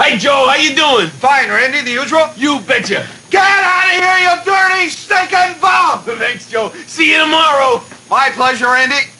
Hey, Joe, how you doing? Fine, Randee, the usual? You betcha. Get out of here, you dirty, stinking bum! Thanks, Joe. See you tomorrow. My pleasure, Randee.